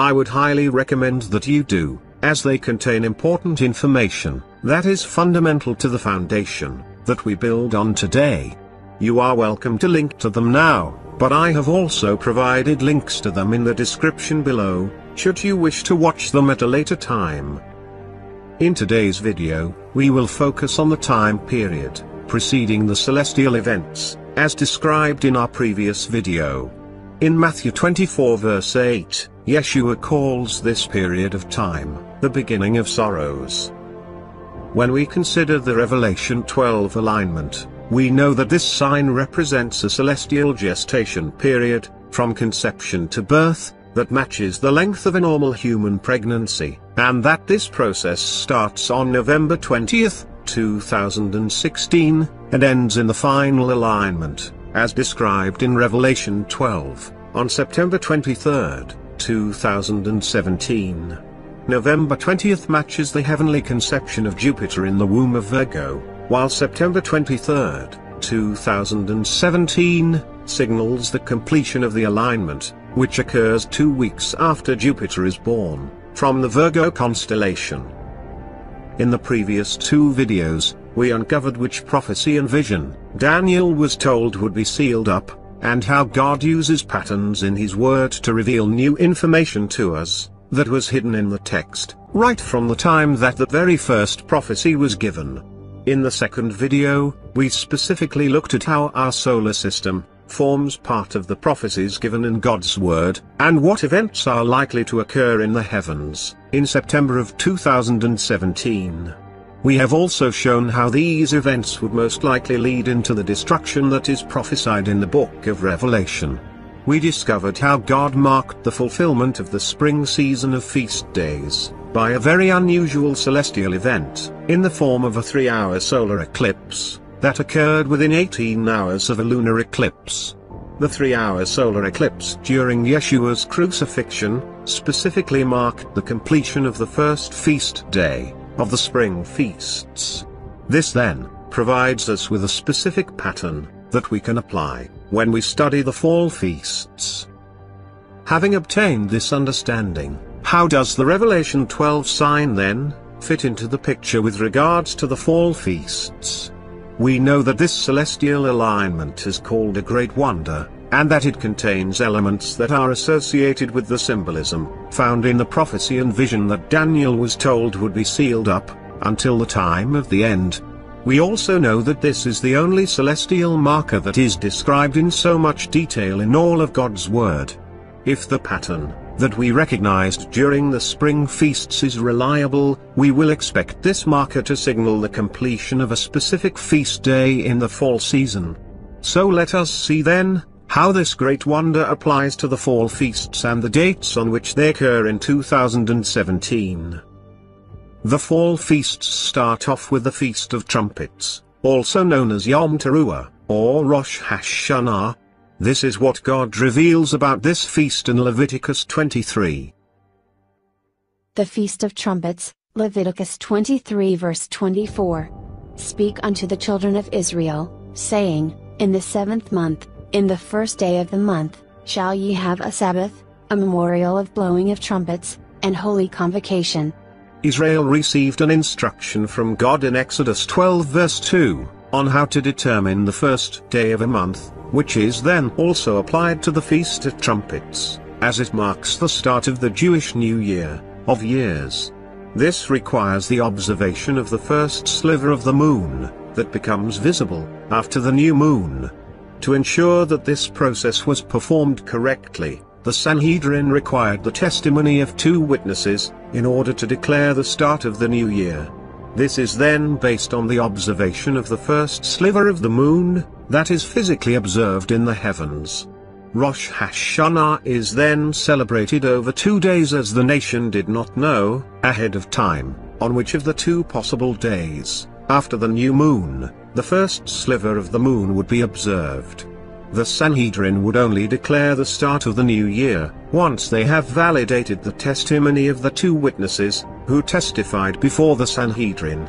I would highly recommend that you do, as they contain important information, that is fundamental to the foundation, that we build on today. You are welcome to link to them now, but I have also provided links to them in the description below, should you wish to watch them at a later time. In today's video, we will focus on the time period, preceding the celestial events, as described in our previous video. In Matthew 24 verse 8, Yeshua calls this period of time, the beginning of sorrows. When we consider the Revelation 12 alignment, we know that this sign represents a celestial gestation period, from conception to birth, that matches the length of a normal human pregnancy, and that this process starts on November 20, 2016, and ends in the final alignment, as described in Revelation 12, on September 23, 2017. November 20th matches the heavenly conception of Jupiter in the womb of Virgo, while September 23, 2017, signals the completion of the alignment, which occurs two weeks after Jupiter is born, from the Virgo constellation. In the previous two videos, we uncovered which prophecy and vision Daniel was told would be sealed up, and how God uses patterns in His Word to reveal new information to us, that was hidden in the text, right from the time that the very first prophecy was given. In the second video, we specifically looked at how our solar system, forms part of the prophecies given in God's Word, and what events are likely to occur in the heavens, in September of 2017. We have also shown how these events would most likely lead into the destruction that is prophesied in the book of Revelation. We discovered how God marked the fulfillment of the spring season of feast days, by a very unusual celestial event, in the form of a three-hour solar eclipse, that occurred within 18 hours of a lunar eclipse. The three-hour solar eclipse during Yeshua's crucifixion, specifically marked the completion of the first feast day, of the spring feasts. This then, provides us with a specific pattern, that we can apply, when we study the fall feasts. Having obtained this understanding, how does the Revelation 12 sign then, fit into the picture with regards to the fall feasts? We know that this celestial alignment is called a great wonder, and that it contains elements that are associated with the symbolism, found in the prophecy and vision that Daniel was told would be sealed up, until the time of the end. We also know that this is the only celestial marker that is described in so much detail in all of God's Word. If the pattern, that we recognized during the spring feasts is reliable, we will expect this marker to signal the completion of a specific feast day in the fall season. So let us see then, how this great wonder applies to the fall feasts and the dates on which they occur in 2017. The fall feasts start off with the Feast of Trumpets, also known as Yom Teruah, or Rosh Hashanah. This is what God reveals about this feast in Leviticus 23. The Feast of Trumpets, Leviticus 23 verse 24. Speak unto the children of Israel, saying, In the seventh month, in the first day of the month, shall ye have a Sabbath, a memorial of blowing of trumpets, and holy convocation. Israel received an instruction from God in Exodus 12 verse 2, on how to determine the first day of a month, which is then also applied to the Feast of Trumpets, as it marks the start of the Jewish New Year, of years. This requires the observation of the first sliver of the moon, that becomes visible, after the new moon. To ensure that this process was performed correctly, the Sanhedrin required the testimony of two witnesses, in order to declare the start of the new year. This is then based on the observation of the first sliver of the moon, that is physically observed in the heavens. Rosh Hashanah is then celebrated over two days as the nation did not know, ahead of time, on which of the two possible days, after the new moon, the first sliver of the moon would be observed. The Sanhedrin would only declare the start of the new year, once they have validated the testimony of the two witnesses, who testified before the Sanhedrin.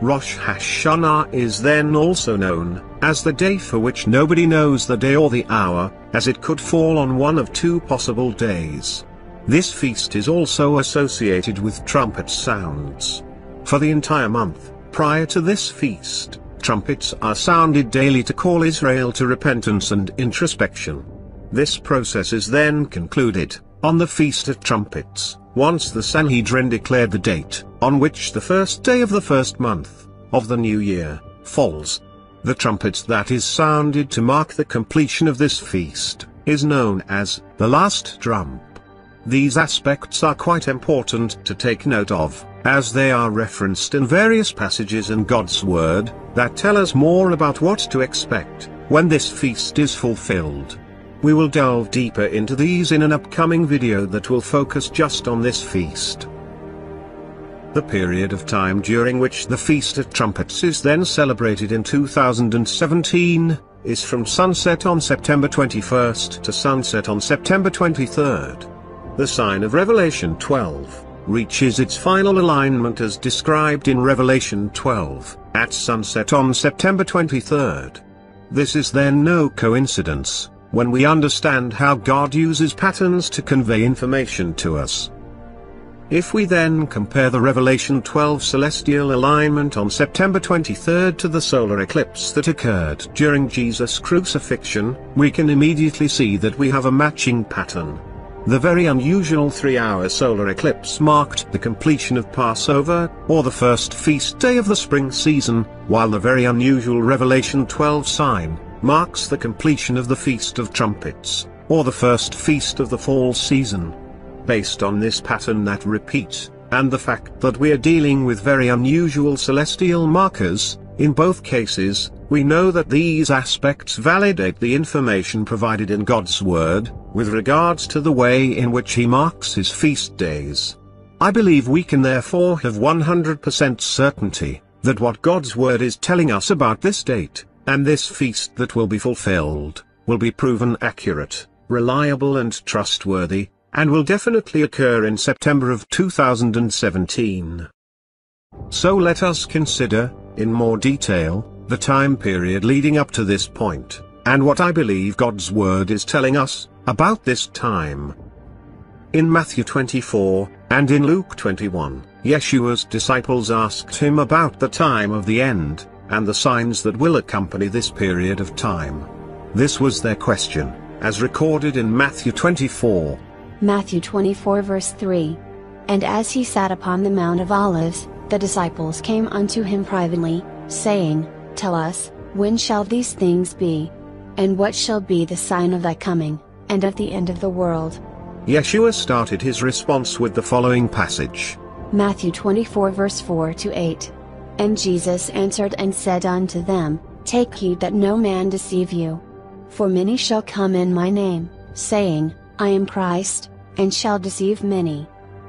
Rosh Hashanah is then also known, as the day for which nobody knows the day or the hour, as it could fall on one of two possible days. This feast is also associated with trumpet sounds. For the entire month, prior to this feast, trumpets are sounded daily to call Israel to repentance and introspection. This process is then concluded, on the Feast of Trumpets, once the Sanhedrin declared the date, on which the first day of the first month, of the new year, falls. The trumpet that is sounded to mark the completion of this feast, is known as, the last trump. These aspects are quite important to take note of, as they are referenced in various passages in God's Word, that tell us more about what to expect, when this feast is fulfilled. We will delve deeper into these in an upcoming video that will focus just on this feast. The period of time during which the Feast of Trumpets is then celebrated in 2017, is from sunset on September 21st to sunset on September 23rd. The sign of Revelation 12 reaches its final alignment as described in Revelation 12, at sunset on September 23rd. This is then no coincidence, when we understand how God uses patterns to convey information to us. If we then compare the Revelation 12 celestial alignment on September 23 to the solar eclipse that occurred during Jesus' crucifixion, we can immediately see that we have a matching pattern. The very unusual three-hour solar eclipse marked the completion of Passover, or the first feast day of the spring season, while the very unusual Revelation 12 sign marks the completion of the Feast of Trumpets, or the first feast of the fall season. Based on this pattern that repeat, and the fact that we are dealing with very unusual celestial markers, in both cases, we know that these aspects validate the information provided in God's Word, with regards to the way in which He marks His feast days. I believe we can therefore have 100% certainty, that what God's Word is telling us about this date, and this feast that will be fulfilled, will be proven accurate, reliable and trustworthy, and will definitely occur in September of 2017. So let us consider, in more detail, the time period leading up to this point, and what I believe God's Word is telling us, about this time. In Matthew 24, and in Luke 21, Yeshua's disciples asked him about the time of the end, and the signs that will accompany this period of time. This was their question, as recorded in Matthew 24. Matthew 24 verse 3. And as he sat upon the Mount of Olives, the disciples came unto him privately, saying, Tell us, when shall these things be? And what shall be the sign of thy coming, and of the end of the world? Yeshua started his response with the following passage. Matthew 24 verse 4 to 8. And Jesus answered and said unto them, Take heed that no man deceive you. For many shall come in my name, saying, I am Christ, and shall deceive many.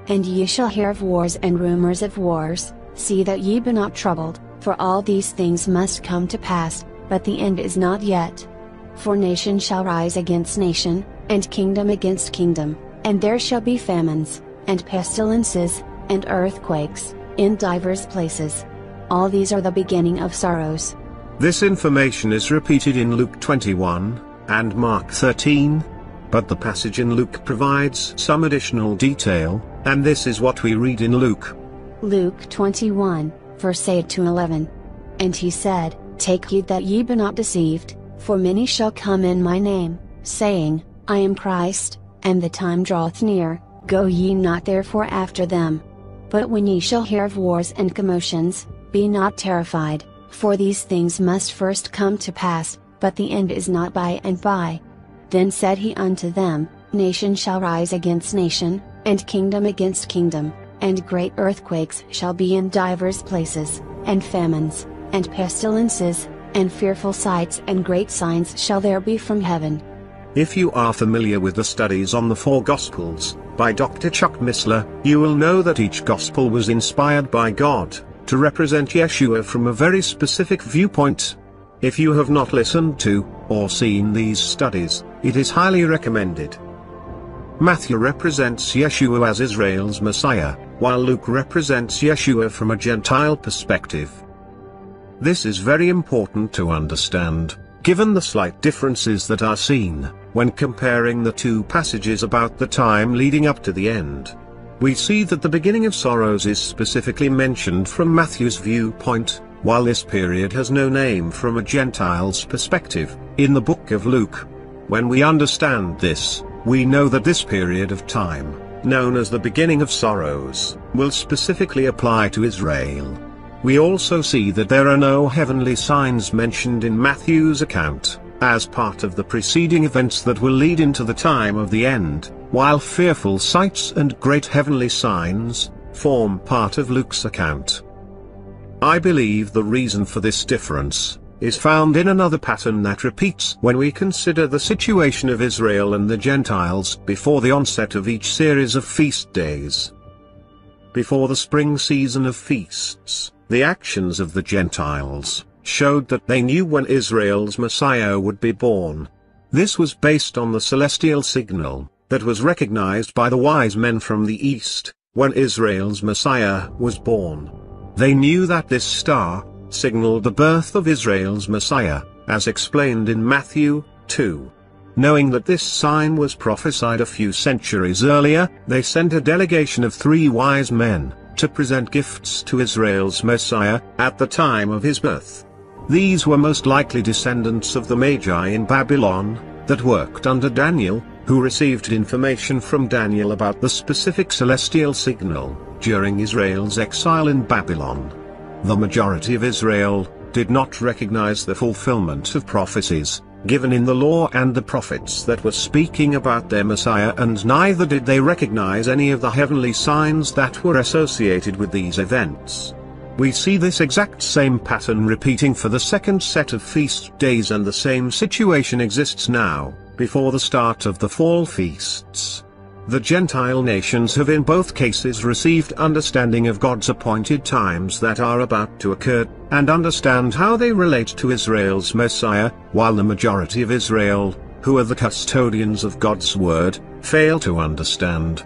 And ye shall hear of wars and rumors of wars, see that ye be not troubled, for all these things must come to pass, but the end is not yet. For nation shall rise against nation, and kingdom against kingdom, and there shall be famines, and pestilences, and earthquakes, in divers places. All these are the beginning of sorrows. This information is repeated in Luke 21, and Mark 13, but the passage in Luke provides some additional detail, and this is what we read in Luke. Luke 21, verse 8 to 11. And he said, Take heed that ye be not deceived, for many shall come in my name, saying, I am Christ, and the time draweth near, go ye not therefore after them. But when ye shall hear of wars and commotions, be not terrified, for these things must first come to pass, but the end is not by and by. Then said he unto them, Nation shall rise against nation, and kingdom against kingdom, and great earthquakes shall be in divers places, and famines, and pestilences, and fearful sights and great signs shall there be from heaven. If you are familiar with the studies on the four Gospels, by Dr. Chuck Missler, you will know that each Gospel was inspired by God, to represent Yeshua from a very specific viewpoint. If you have not listened to, or seen these studies, it is highly recommended. Matthew represents Yeshua as Israel's Messiah, while Luke represents Yeshua from a Gentile perspective. This is very important to understand, given the slight differences that are seen, when comparing the two passages about the time leading up to the end. We see that the beginning of sorrows is specifically mentioned from Matthew's viewpoint, while this period has no name from a Gentile's perspective, in the book of Luke. When we understand this, we know that this period of time, known as the beginning of sorrows, will specifically apply to Israel. We also see that there are no heavenly signs mentioned in Matthew's account, as part of the preceding events that will lead into the time of the end, while fearful sights and great heavenly signs, form part of Luke's account. I believe the reason for this difference is found in another pattern that repeats when we consider the situation of Israel and the Gentiles before the onset of each series of feast days. Before the spring season of feasts, the actions of the Gentiles showed that they knew when Israel's Messiah would be born. This was based on the celestial signal that was recognized by the wise men from the east when Israel's Messiah was born. They knew that this star signaled the birth of Israel's Messiah, as explained in Matthew 2. Knowing that this sign was prophesied a few centuries earlier, they sent a delegation of three wise men, to present gifts to Israel's Messiah, at the time of his birth. These were most likely descendants of the Magi in Babylon, that worked under Daniel, who received information from Daniel about the specific celestial signal, during Israel's exile in Babylon. The majority of Israel did not recognize the fulfillment of prophecies given in the law and the prophets that were speaking about their Messiah and neither did they recognize any of the heavenly signs that were associated with these events. We see this exact same pattern repeating for the second set of feast days and the same situation exists now, before the start of the fall feasts. The Gentile nations have in both cases received understanding of God's appointed times that are about to occur, and understand how they relate to Israel's Messiah, while the majority of Israel, who are the custodians of God's word, fail to understand.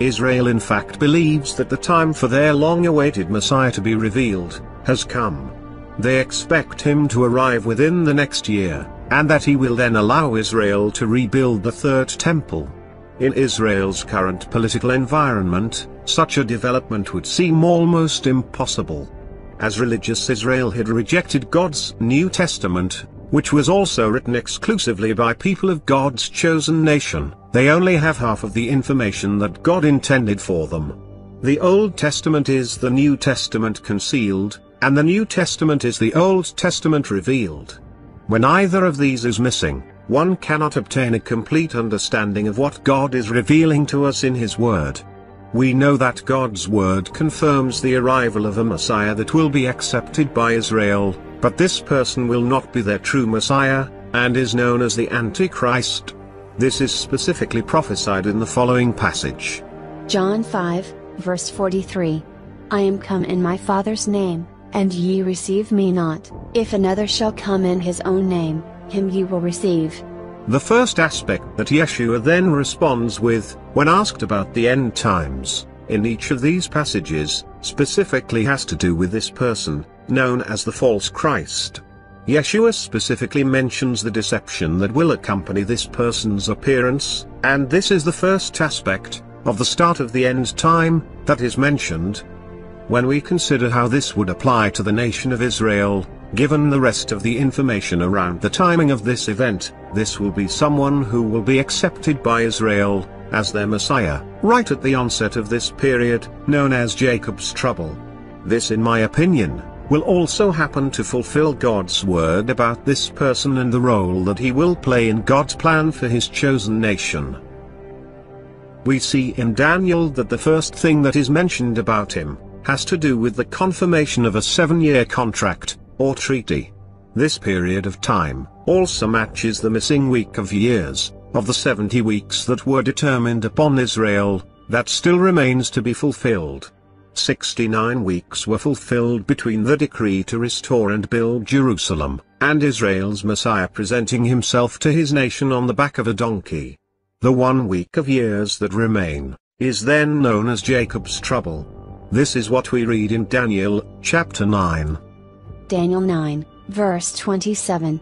Israel in fact believes that the time for their long-awaited Messiah to be revealed, has come. They expect him to arrive within the next year, and that he will then allow Israel to rebuild the third temple. In Israel's current political environment, such a development would seem almost impossible. As religious Israel had rejected God's New Testament, which was also written exclusively by people of God's chosen nation, they only have half of the information that God intended for them. The Old Testament is the New Testament concealed, and the New Testament is the Old Testament revealed. When either of these is missing, one cannot obtain a complete understanding of what God is revealing to us in His Word. We know that God's Word confirms the arrival of a Messiah that will be accepted by Israel, but this person will not be their true Messiah, and is known as the Antichrist. This is specifically prophesied in the following passage. John 5, verse 43. I am come in my Father's name, and ye receive me not, if another shall come in his own name, him you will receive. The first aspect that Yeshua then responds with, when asked about the end times, in each of these passages, specifically has to do with this person, known as the false Christ. Yeshua specifically mentions the deception that will accompany this person's appearance, and this is the first aspect, of the start of the end time, that is mentioned. When we consider how this would apply to the nation of Israel, Given the rest of the information around the timing of this event, this will be someone who will be accepted by Israel, as their Messiah, right at the onset of this period, known as Jacob's trouble. This in my opinion, will also happen to fulfill God's word about this person and the role that he will play in God's plan for his chosen nation. We see in Daniel that the first thing that is mentioned about him, has to do with the confirmation of a seven-year contract, or treaty. This period of time also matches the missing week of years, of the 70 weeks that were determined upon Israel, that still remains to be fulfilled. 69 weeks were fulfilled between the decree to restore and build Jerusalem, and Israel's Messiah presenting himself to his nation on the back of a donkey. The one week of years that remain, is then known as Jacob's trouble. This is what we read in Daniel, chapter 9. Daniel 9, verse 27.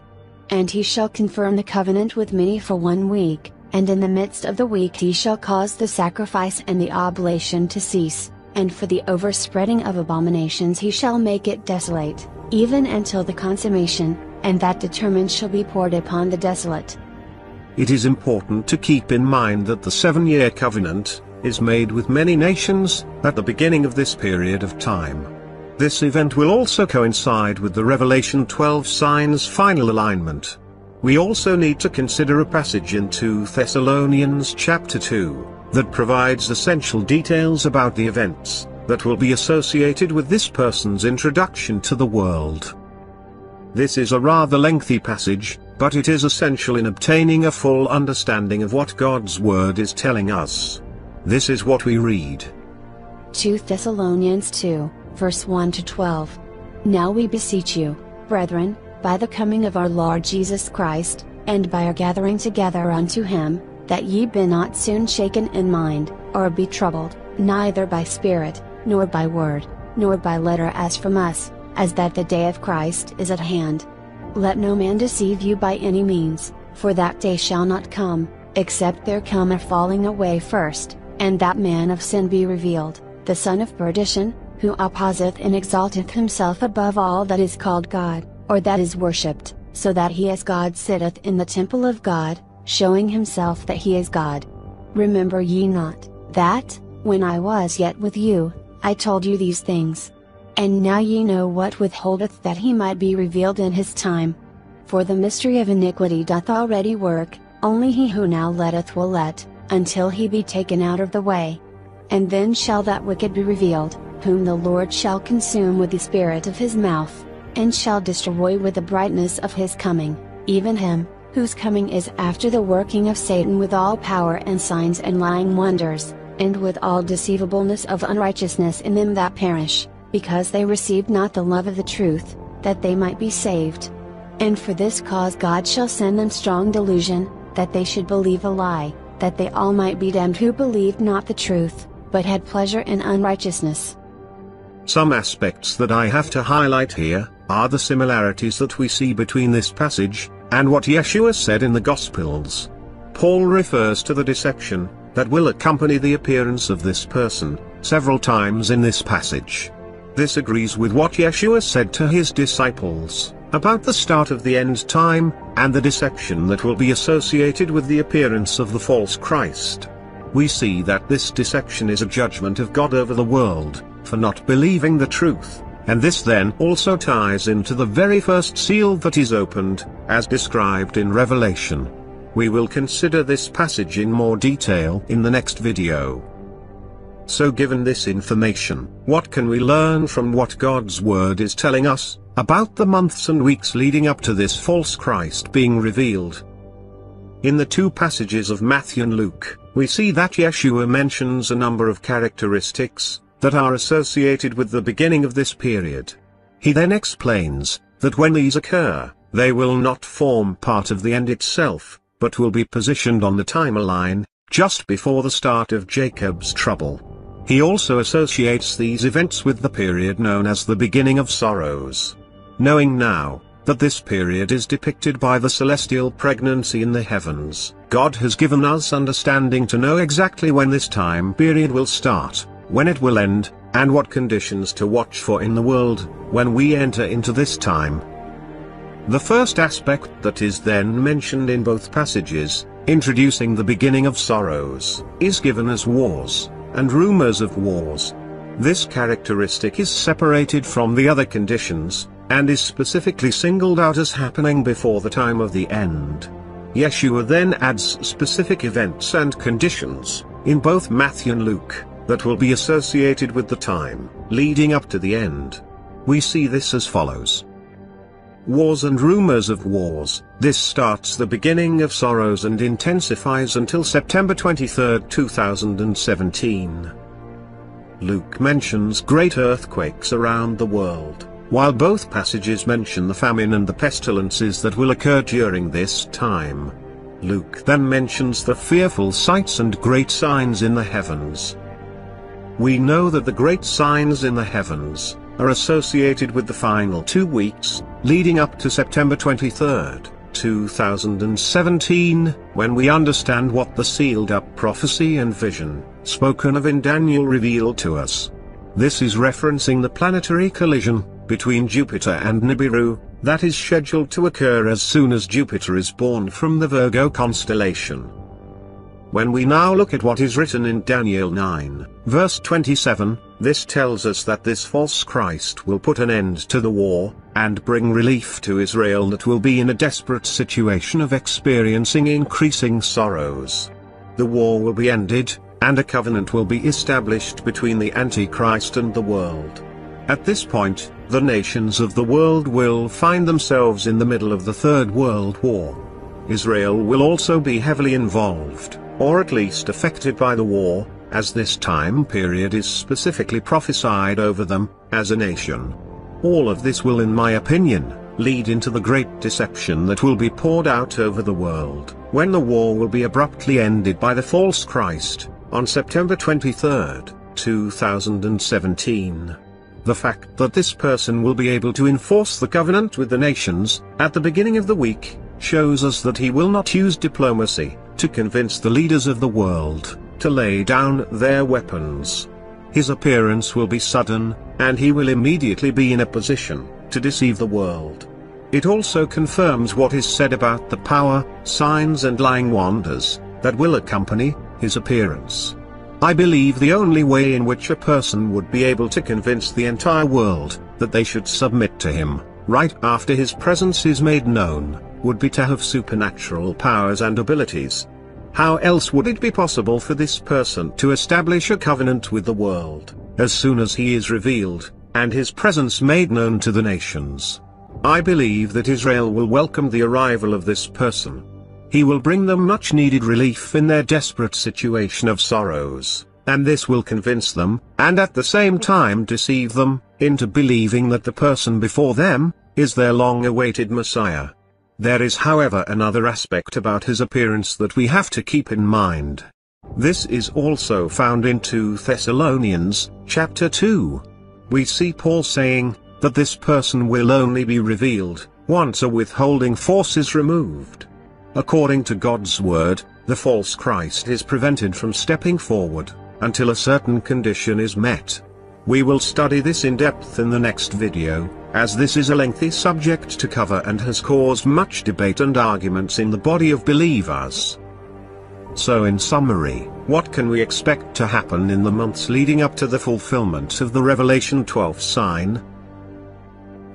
And he shall confirm the covenant with many for one week, and in the midst of the week he shall cause the sacrifice and the oblation to cease, and for the overspreading of abominations he shall make it desolate, even until the consummation, and that determined shall be poured upon the desolate. It is important to keep in mind that the seven-year covenant, is made with many nations, at the beginning of this period of time. This event will also coincide with the Revelation 12 signs final alignment. We also need to consider a passage in 2 Thessalonians chapter 2, that provides essential details about the events, that will be associated with this person's introduction to the world. This is a rather lengthy passage, but it is essential in obtaining a full understanding of what God's Word is telling us. This is what we read. 2 Thessalonians 2, verse 1 to 12. Now we beseech you, brethren, by the coming of our Lord Jesus Christ, and by our gathering together unto him, that ye be not soon shaken in mind, or be troubled, neither by spirit, nor by word, nor by letter as from us, as that the day of Christ is at hand. Let no man deceive you by any means, for that day shall not come, except there come a falling away first, and that man of sin be revealed, the son of perdition, who opposeth and exalteth himself above all that is called God, or that is worshipped, so that he as God sitteth in the temple of God, showing himself that he is God. Remember ye not, that, when I was yet with you, I told you these things. And now ye know what withholdeth that he might be revealed in his time. For the mystery of iniquity doth already work, only he who now letteth will let, until he be taken out of the way. And then shall that wicked be revealed, whom the Lord shall consume with the spirit of his mouth, and shall destroy with the brightness of his coming, even him, whose coming is after the working of Satan with all power and signs and lying wonders, and with all deceivableness of unrighteousness in them that perish because they received not the love of the truth, that they might be saved. And for this cause God shall send them strong delusion, that they should believe a lie, that they all might be damned who believed not the truth, but had pleasure in unrighteousness. Some aspects that I have to highlight here, are the similarities that we see between this passage, and what Yeshua said in the Gospels. Paul refers to the deception, that will accompany the appearance of this person, several times in this passage. This agrees with what Yeshua said to his disciples, about the start of the end time, and the deception that will be associated with the appearance of the false Christ. We see that this deception is a judgment of God over the world, for not believing the truth, and this then also ties into the very first seal that is opened, as described in Revelation. We will consider this passage in more detail in the next video. So given this information, what can we learn from what God's Word is telling us, about the months and weeks leading up to this false Christ being revealed? In the two passages of Matthew and Luke, we see that Yeshua mentions a number of characteristics, that are associated with the beginning of this period. He then explains, that when these occur, they will not form part of the end itself, but will be positioned on the timeline, just before the start of Jacob's trouble. He also associates these events with the period known as the beginning of sorrows. Knowing now, that this period is depicted by the celestial pregnancy in the heavens, God has given us understanding to know exactly when this time period will start, when it will end, and what conditions to watch for in the world, when we enter into this time. The first aspect that is then mentioned in both passages, introducing the beginning of sorrows, is given as wars and rumors of wars. This characteristic is separated from the other conditions, and is specifically singled out as happening before the time of the end. Yeshua then adds specific events and conditions, in both Matthew and Luke, that will be associated with the time, leading up to the end. We see this as follows. Wars and rumors of wars, this starts the beginning of sorrows and intensifies until September 23, 2017. Luke mentions great earthquakes around the world, while both passages mention the famine and the pestilences that will occur during this time. Luke then mentions the fearful sights and great signs in the heavens. We know that the great signs in the heavens, are associated with the final two weeks, leading up to September 23, 2017, when we understand what the sealed up prophecy and vision, spoken of in Daniel revealed to us. This is referencing the planetary collision, between Jupiter and Nibiru, that is scheduled to occur as soon as Jupiter is born from the Virgo constellation. When we now look at what is written in Daniel 9, verse 27, this tells us that this false Christ will put an end to the war, and bring relief to Israel that will be in a desperate situation of experiencing increasing sorrows. The war will be ended, and a covenant will be established between the Antichrist and the world. At this point, the nations of the world will find themselves in the middle of the Third World War. Israel will also be heavily involved, or at least affected by the war, as this time period is specifically prophesied over them, as a nation. All of this will in my opinion, lead into the great deception that will be poured out over the world, when the war will be abruptly ended by the false Christ, on September 23, 2017. The fact that this person will be able to enforce the covenant with the nations, at the beginning of the week, shows us that he will not use diplomacy, to convince the leaders of the world, to lay down their weapons. His appearance will be sudden, and he will immediately be in a position, to deceive the world. It also confirms what is said about the power, signs and lying wonders, that will accompany, his appearance. I believe the only way in which a person would be able to convince the entire world, that they should submit to him, right after his presence is made known, would be to have supernatural powers and abilities. How else would it be possible for this person to establish a covenant with the world, as soon as he is revealed, and his presence made known to the nations? I believe that Israel will welcome the arrival of this person. He will bring them much needed relief in their desperate situation of sorrows, and this will convince them, and at the same time deceive them, into believing that the person before them, is their long-awaited Messiah. There is however another aspect about his appearance that we have to keep in mind. This is also found in 2 Thessalonians, chapter 2. We see Paul saying, that this person will only be revealed, once a withholding force is removed. According to God's word, the false Christ is prevented from stepping forward, until a certain condition is met. We will study this in depth in the next video, as this is a lengthy subject to cover and has caused much debate and arguments in the body of believers. So in summary, what can we expect to happen in the months leading up to the fulfillment of the Revelation 12 sign?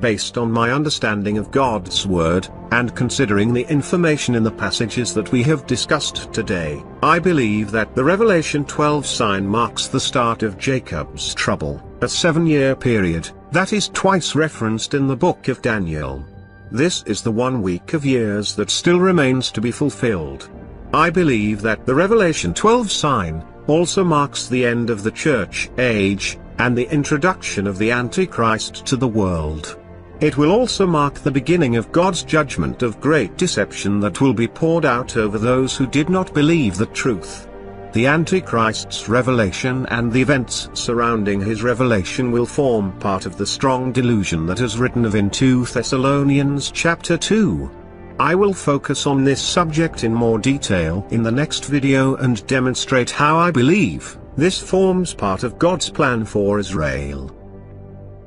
based on my understanding of God's Word, and considering the information in the passages that we have discussed today, I believe that the Revelation 12 sign marks the start of Jacob's trouble, a seven-year period, that is twice referenced in the book of Daniel. This is the one week of years that still remains to be fulfilled. I believe that the Revelation 12 sign, also marks the end of the church age, and the introduction of the Antichrist to the world. It will also mark the beginning of God's judgment of great deception that will be poured out over those who did not believe the truth. The Antichrist's revelation and the events surrounding his revelation will form part of the strong delusion that is written of in 2 Thessalonians chapter 2. I will focus on this subject in more detail in the next video and demonstrate how I believe this forms part of God's plan for Israel.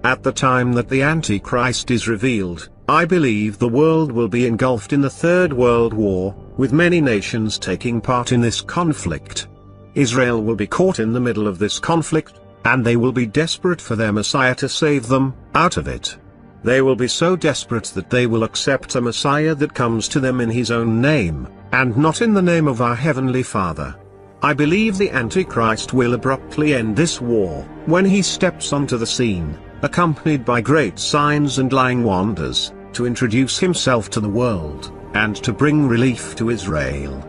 At the time that the Antichrist is revealed, I believe the world will be engulfed in the Third World War, with many nations taking part in this conflict. Israel will be caught in the middle of this conflict, and they will be desperate for their Messiah to save them out of it. They will be so desperate that they will accept a Messiah that comes to them in his own name, and not in the name of our Heavenly Father. I believe the Antichrist will abruptly end this war, when he steps onto the scene accompanied by great signs and lying wonders, to introduce himself to the world, and to bring relief to Israel.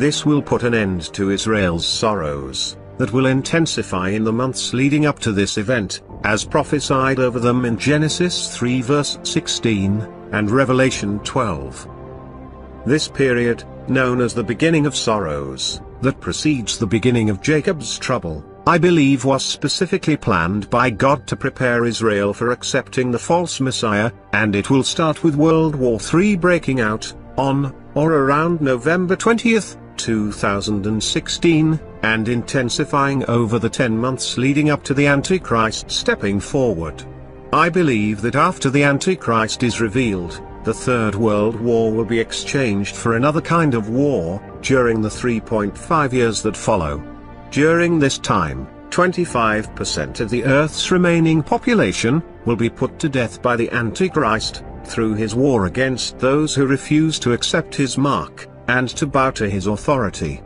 This will put an end to Israel's sorrows, that will intensify in the months leading up to this event, as prophesied over them in Genesis 3 verse 16, and Revelation 12. This period, known as the beginning of sorrows, that precedes the beginning of Jacob's trouble, I believe was specifically planned by God to prepare Israel for accepting the false Messiah, and it will start with World War III breaking out, on, or around November 20th, 2016, and intensifying over the 10 months leading up to the Antichrist stepping forward. I believe that after the Antichrist is revealed, the Third World War will be exchanged for another kind of war, during the 3.5 years that follow. During this time, 25% of the Earth's remaining population, will be put to death by the Antichrist, through his war against those who refuse to accept his mark, and to bow to his authority.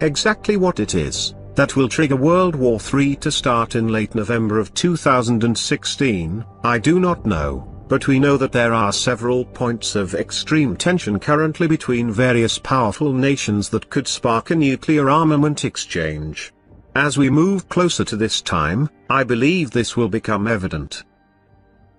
Exactly what it is, that will trigger World War III to start in late November of 2016, I do not know, but we know that there are several points of extreme tension currently between various powerful nations that could spark a nuclear armament exchange. As we move closer to this time, I believe this will become evident.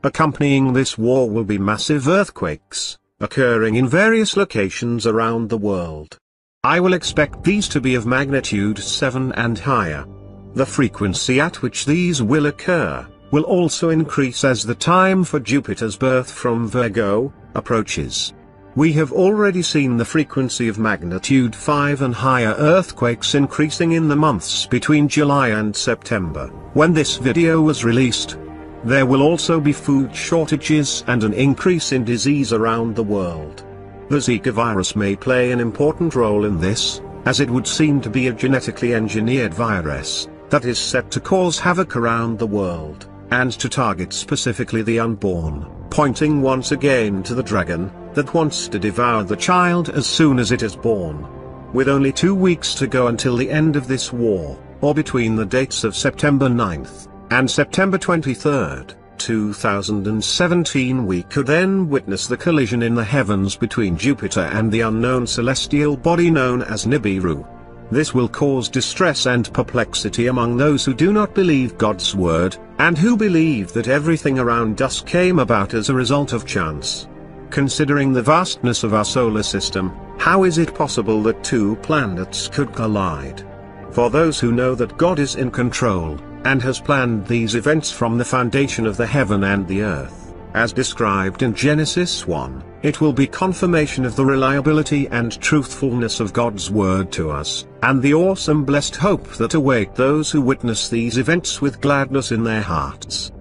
Accompanying this war will be massive earthquakes, occurring in various locations around the world. I will expect these to be of magnitude 7 and higher. The frequency at which these will occur, will also increase as the time for Jupiter's birth from Virgo, approaches. We have already seen the frequency of magnitude 5 and higher earthquakes increasing in the months between July and September, when this video was released. There will also be food shortages and an increase in disease around the world. The Zika virus may play an important role in this, as it would seem to be a genetically engineered virus, that is set to cause havoc around the world, and to target specifically the unborn, pointing once again to the dragon, that wants to devour the child as soon as it is born. With only two weeks to go until the end of this war, or between the dates of September 9th, and September 23, 2017 we could then witness the collision in the heavens between Jupiter and the unknown celestial body known as Nibiru. This will cause distress and perplexity among those who do not believe God's word, and who believe that everything around us came about as a result of chance. Considering the vastness of our solar system, how is it possible that two planets could collide? For those who know that God is in control, and has planned these events from the foundation of the heaven and the earth, as described in Genesis 1, it will be confirmation of the reliability and truthfulness of God's word to us, and the awesome blessed hope that await those who witness these events with gladness in their hearts.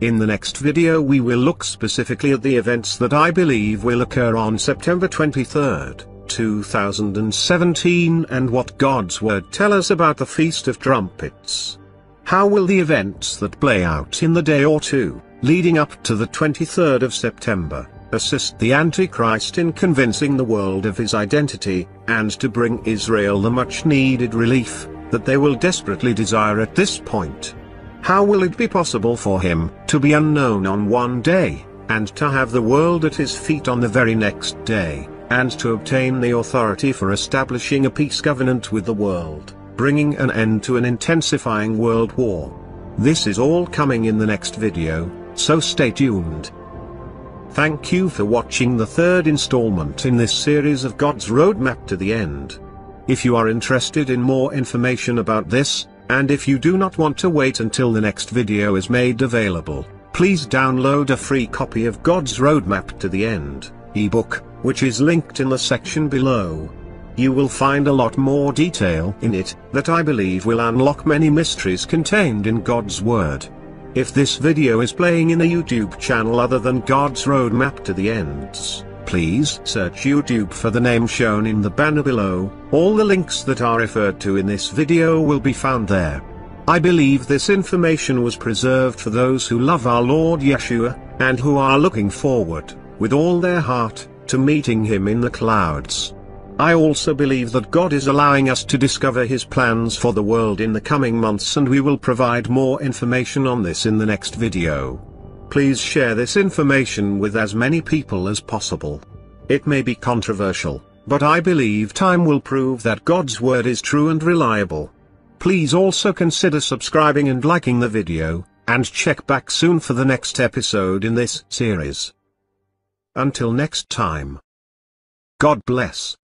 In the next video we will look specifically at the events that I believe will occur on September 23, 2017 and what God's Word tell us about the Feast of Trumpets. How will the events that play out in the day or two, leading up to the 23rd of September, assist the Antichrist in convincing the world of his identity, and to bring Israel the much needed relief, that they will desperately desire at this point? How will it be possible for him, to be unknown on one day, and to have the world at his feet on the very next day, and to obtain the authority for establishing a peace covenant with the world? Bringing an end to an intensifying world war. This is all coming in the next video, so stay tuned. Thank you for watching the third installment in this series of God's Roadmap to the End. If you are interested in more information about this, and if you do not want to wait until the next video is made available, please download a free copy of God's Roadmap to the End, ebook, which is linked in the section below. You will find a lot more detail in it, that I believe will unlock many mysteries contained in God's Word. If this video is playing in a YouTube channel other than God's Roadmap to the Ends, please search YouTube for the name shown in the banner below, all the links that are referred to in this video will be found there. I believe this information was preserved for those who love our Lord Yeshua, and who are looking forward, with all their heart, to meeting him in the clouds. I also believe that God is allowing us to discover His plans for the world in the coming months and we will provide more information on this in the next video. Please share this information with as many people as possible. It may be controversial, but I believe time will prove that God's word is true and reliable. Please also consider subscribing and liking the video, and check back soon for the next episode in this series. Until next time. God bless.